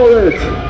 Excelente!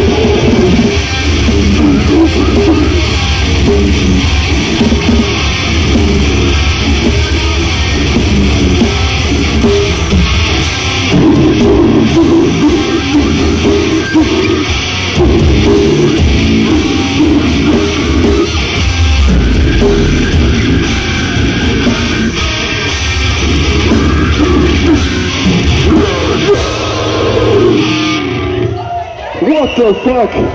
What the fuck?